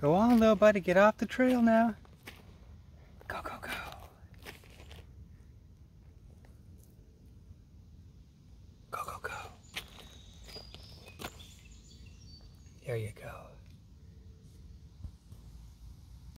Go on, little buddy. Get off the trail now. Go, go, go. Go, go, go. There you go.